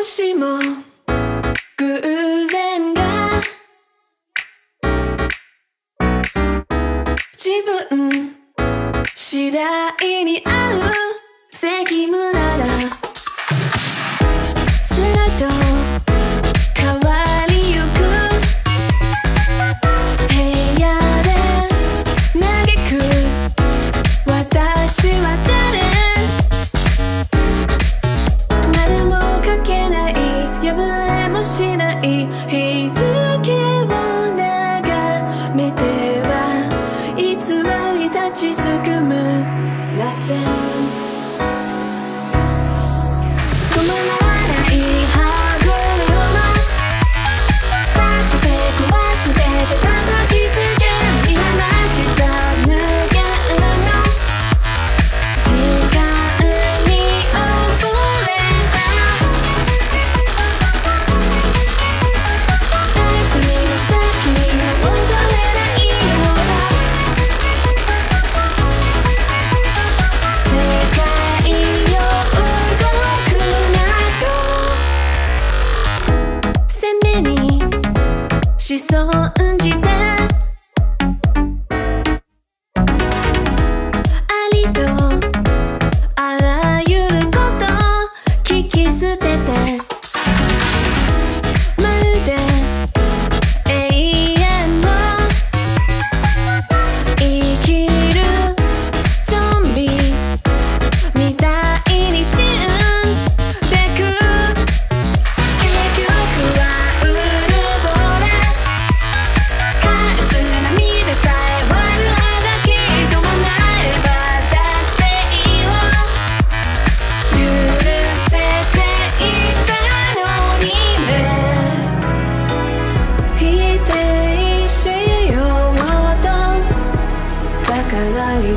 もしも偶然が自分次第にある責務ならしない日付を眺めてはいつまり立ちすくむ螺旋。止まら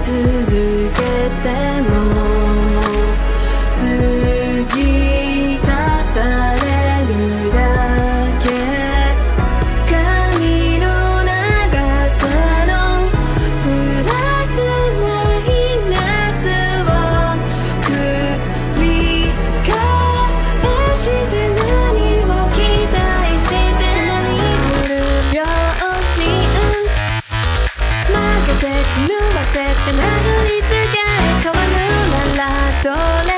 to do せて殴りつけ込むならどれ